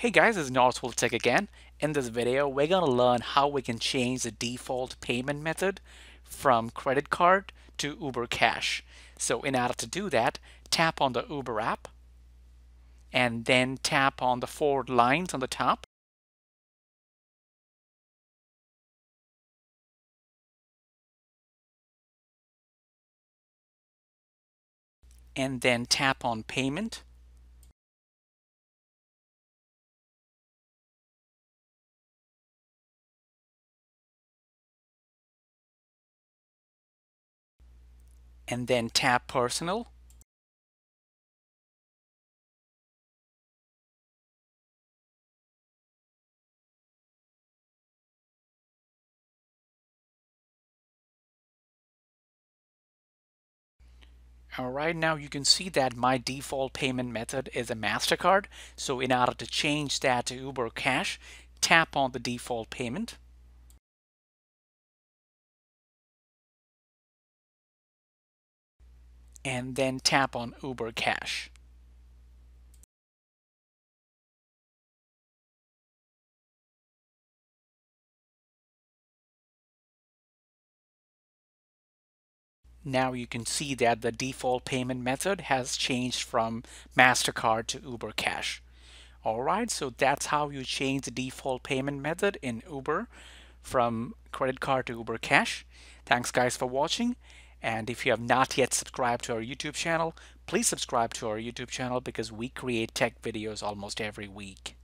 Hey guys, it's Northville Tech again. In this video, we're going to learn how we can change the default payment method from credit card to Uber Cash. So in order to do that, tap on the Uber app and then tap on the four lines on the top. And then tap on payment. And then tap personal. Alright, now you can see that my default payment method is a MasterCard. So in order to change that to Uber Cash, tap on the default payment. And then tap on Uber Cash. Now you can see that the default payment method has changed from MasterCard to Uber Cash. Alright, so that's how you change the default payment method in Uber from credit card to Uber Cash. Thanks guys for watching and if you have not yet subscribed to our YouTube channel, please subscribe to our YouTube channel because we create tech videos almost every week.